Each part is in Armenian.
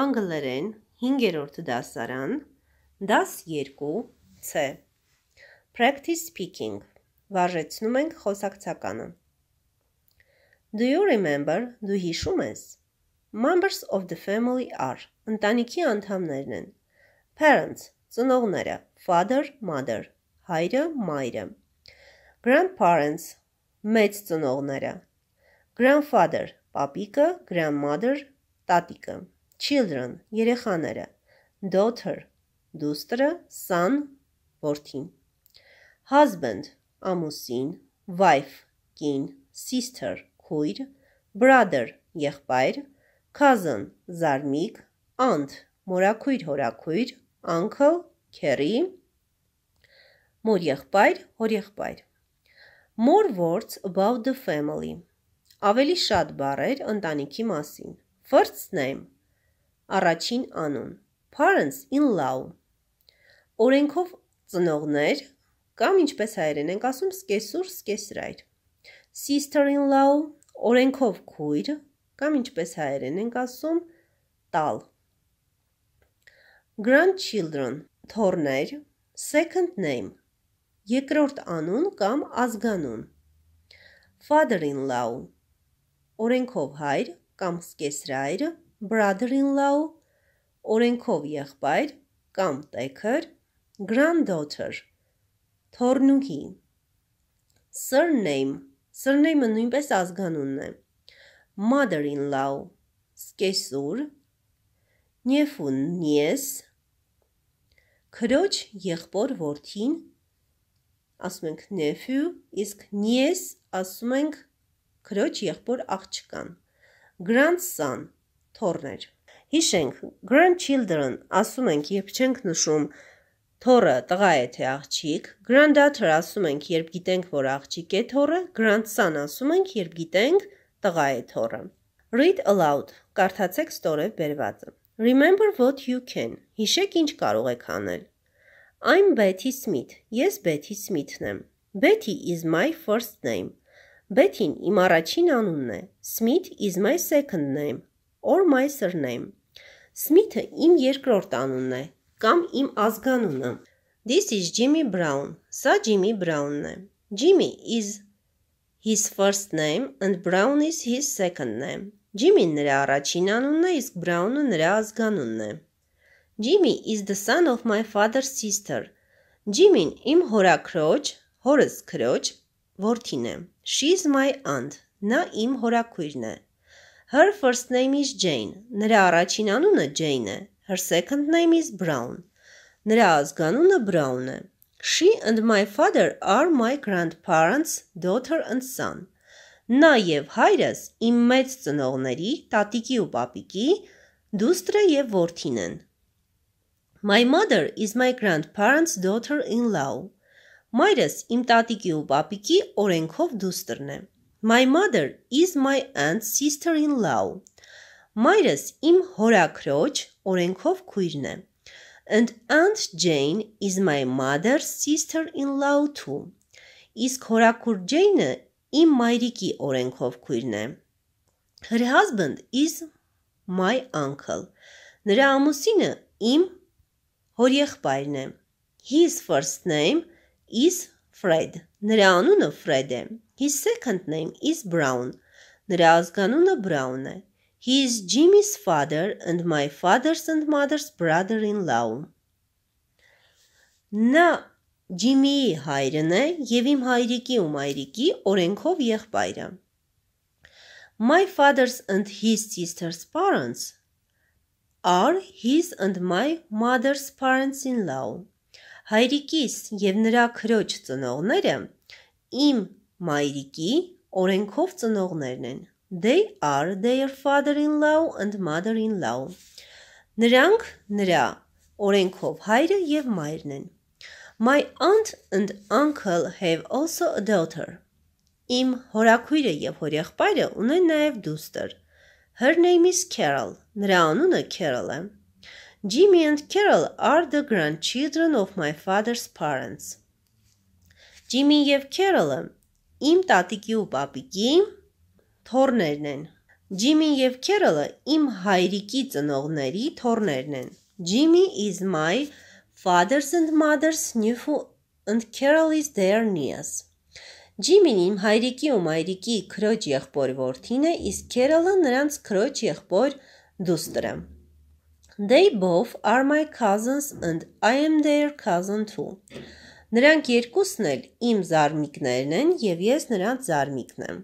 անգլերեն 5-րդ դասարան դաս 2 C Practice speaking Վարժեցնում ենք խոսակցականը. Do you remember դու հիշում ես Members of the family are ընտանիքի անդամներն են. Parents ծնողները father mother հայրը մայրը. Grandparents մեծ ծնողները. Grandfather պապիկը grandmother տատիկը children երեխաները. Daughter դուստրը son որդին. Husband ամուսին. Wife կին. Sister քույր. Brother եղբայր. Cousin զարմիկ. Aunt մորաքույր հորաքույր uncle քեռի. Մոր եղբայր հոր եղբայր. More words about the family. Ավելի շատ բառեր ընտանիքի մասին. First name Առաջին անուն Parents-in-law Օրենքով ծնողներ կամ ինչպես հայերեն ենք ասում սկեսուր սկեսրայր. Sister-in-law օրենքով քույր կամ ինչպես հայերեն ենք ասում տալ. Grandchildren թորներ Second name երկրորդ անուն կամ ազգանուն. Father-in-law օրենքով հայր կամ սկեսրայր brother-in-law, օրենքով եղբայր կամ տեքր, granddaughter, թորնուհի, surname, surname-ը նույնպես ազգանունն է, mother-in-law, սկեսուր, նեֆուն նիես, քրոջ եղբոր որդին, ասում ենք nephew, իսկ niece ասում ենք քրոջ եղբոր աղջկան, grandson, թոռներ։ Հիշենք, grandchildren ասում ենք, երբ չենք նշում թոռը տղա է թե աղջիկ, granddaughter ասում ենք, երբ գիտենք, որ աղջիկ է թոռը, grandson ասում ենք, երբ գիտենք տղա է թոռը։ Read aloud. Կարդացեք ստորև բերվածը։ Remember what you can. Հիշեք ինչ կարող եք անել։ I'm Betty Smith. Ես Betty Smith-ն եմ։ Betty is my first name. Betty-ն իմ առաջին անունն է։ Smith is my second name or my surname։ Smith-ը իմ երկրորդ անունն է կամ իմ ազգանունը։ This is Jimmy Brown։ Սա Jimmy Brown-ն է։ Jimmy is his first name and Brown is his second name։ Jimmy-ն նրա առաջին անունն է, իսկ Brown-ը նրա ազգանունն է։ Jimmy is the son of my father's sister։ Jimmy-ն իմ հորաքրոջ, հորս քրոջ որդին է։ She is my aunt։ Նա իմ հորաքույրն է։ Her first name is Jane. Նրա առաջին անունը Jane է։ Her second name is Brown. Նրա ազգանունը Brown է։ She and my father are my grandparents, daughter and son. Նա եւ հայրս իմ մեծ ծնողների, տատիկի ու պապիկի դուստրը եւ որդին են։ My mother is my grandparents' daughter-in-law. Մայրս իմ տատիկի ու պապիկի օրենքով դուստրն է։ My mother is my aunt's sister-in-law. Մայրս իմ հորաքրոջ օրենքով քույրն է։ And Aunt Jane is my mother's sister-in-law too. Իսկ հորաքուր Ջեյնը իմ մայրիկի օրենքով քույրն է։ Her husband is my uncle. Նրա ամուսինը իմ հորեղբայրն է։ His first name is Fred։ Նրա անունը Fred է։ His second name is Brown. Նրա ազգանունը Brown է։ He is Jimmy's father and my father's and mother's brother-in-law. Նա Ջիմիի հայրն է եւ իմ հայրիկի ու մայրիկի օրենքով եղբայրը։ My father's and his sister's parents are his and my mother's parents-in-law. Հայրիկիս եւ նրա քրոջ ծնողները իմ մայրիկի օրենքով ծնողներն են։ They are their father-in-law and mother-in-law։ Նրանք նրա օրենքով հայրը եւ մայրն են։ My aunt and uncle have also a daughter։ Իմ հորաքույրը եւ հորեղբայրը ունեն նաեւ դուստր։ Her name is Carol։ Նրա անունը Carol է։ Jimmy and Carol are the grandchildren of my father's parents։ Jimmy եւ Carol-ը Իմ տատիկի ու պապիկի թորներն են։ Ջիմին եւ Քերոլը իմ հայրիկի ծնողների թոռներն են։ Jimmy is my father's and mother's nephew and Carol is their niece։ Ջիմին իմ հայրիկի ու մայրիկի քրոջ եղբոր որդին է, իսկ Քերոլը նրանց քրոջ եղբոր դուստրը։ They both are my cousins and I am their cousin too։ Նրանք երկուսն էլ իմ զարմիկներն են եւ ես նրանց զարմիկն եմ։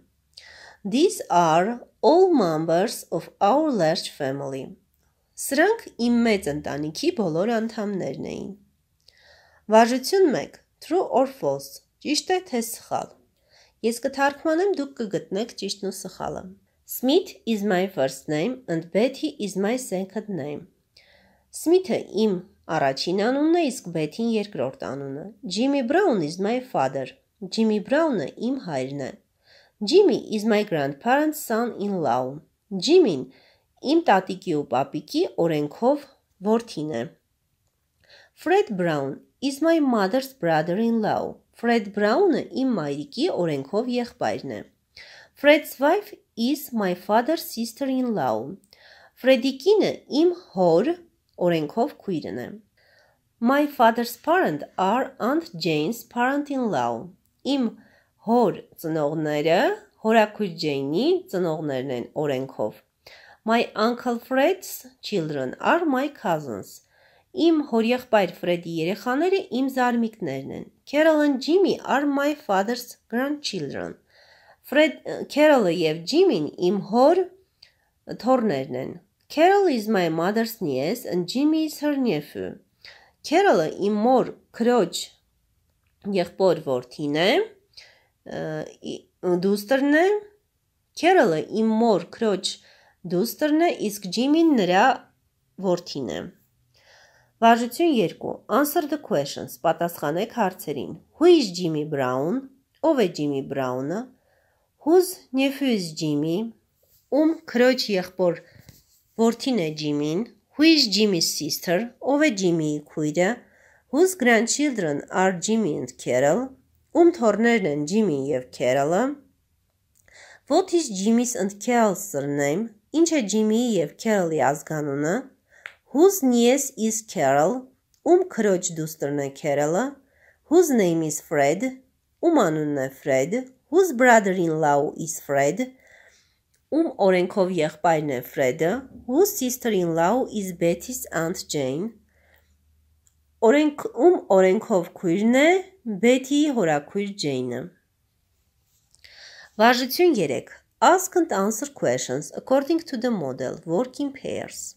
These are all members of our large family։ Սրանք իմ մեծ ընտանիքի բոլոր անդամներն էին։ Վարժություն 1. True or false։ Ճիշտ է թե սխալ։ Ես կթարգմանեմ, դուք կգտնեք ճիշտն ու սխալը։ Smith is my first name and Betty is my second name։ Smith-ը իմ Առաջին անունն է, իսկ Բեթին երկրորդ անունը։ Jimmy Brown is my father։ Jimmy Brown-ը իմ հայրն է։ Jimmy is my grandparents' son-in-law։ Jimmy-ն իմ տատիկի ու պապիկի օրենքով որդին է։ Fred Brown is my mother's brother-in-law։ Fred Brown-ը իմ մայրիկի օրենքով եղբայրն է։ Fred's wife is my father's sister-in-law։ Ֆրեդի կինը իմ հոր օրենքով քույրն է։ My father's parent are Aunt Jane's parent-in-law։ Իմ հոր ծնողները հորաքույր Ջեյնի ծնողներն են օրենքով։ My uncle Fred's children are my cousins։ Իմ հորեղբայր Ֆրեդի երեխաները իմ զարմիկներն են։ Carol and Jimmy are my father's grandchildren։ Fred Carol-ը եւ Jimmy-ն իմ հոր թոռներն են։ Carol is my mother's niece and Jimmy is her nephew։ Carol-ը իմ մոր քրոջ եղբոր որդին է, դուստրն է։ Carol-ը իմ մոր քրոջ դուստրն է, իսկ Jimmy-ն նրա որդին է։ Վարժություն 2. Answer the questions. Պատասխանեք հարցերին։ Who is Jimmy Brown? Ով է Jimmy Brown-ը? Whose nephew is Jimmy? Ում քրոջ եղբոր Որդին է Ջիմին, who is Jimmy's sister, ով է Ջիմիի քույրը, whose grandchildren are Jimmy and Carol, ում թոռներն են Ջիմին եւ Քերոլը, what is Jimmy's and Carol's surname, ինչ է Ջիմիի եւ Քերոլի ազգանունը, whose niece is Carol, ում քրոջ դուստրն է Քերոլը, whose name is Fred, ում անունն է Fred, whose brother-in-law is Fred, ում օրենքով եղբայրն է Ֆրեդը, whose sister-in-law is Betty's aunt Jane, օրենք, ում օրենքով քույրն է Բեթիի հորաքույր Ջեյնը։ Վարժություն 3. Ask and answer questions according to the model work in pairs։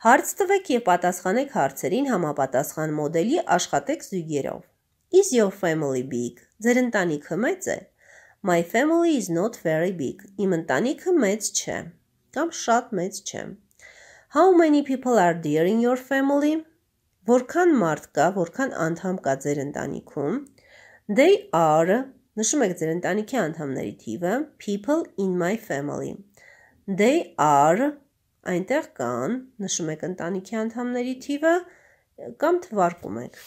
Հարց տվեք եւ պատասխանեք հարցերին համապատասխան մոդելի աշխատեք զույգերով։ Is your family big? Ձեր ընտանիքը մեծ է։ My family is not very big. Իմ ընտանիքը մեծ չէ կամ շատ մեծ չէ։ How many people are there in your family? Որքան մարդ կա, որքան անդամ կա ձեր ընտանիքում։ They are նշում եք ձեր ընտանիքի անդամների թիվը people in my family։ They are այնտեղ կան, նշում եք ընտանիքի անդամների թիվը կամ թվարկում եք։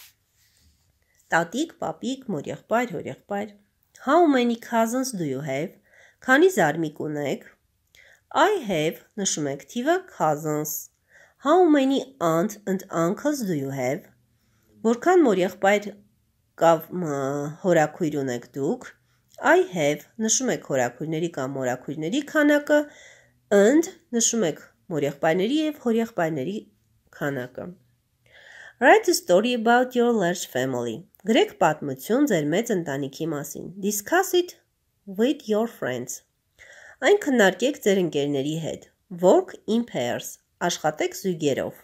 Տատիկ, պապիկ, մորեղբայր, հորեղբայր։ How many cousins do you have? Քանի զարմիկ ունեք? I have նշում եք թիվը cousins։ How many aunt and uncles do you have? Որքան մորեղբայր կամ հորաքույր ունեք դուք? I have նշում եք հորաքույրների կամ մորաքույրների քանակը and նշում եք մորեղբայրների եւ հորեղբայրների քանակը։ Write a story about your large family։ Գրեք պատմություն ձեր մեծ ընտանիքի մասին։ Discuss it with your friends։ Այն քննարկեք ձեր ընկերների հետ։ Work in pairs։ Աշխատեք զույգերով։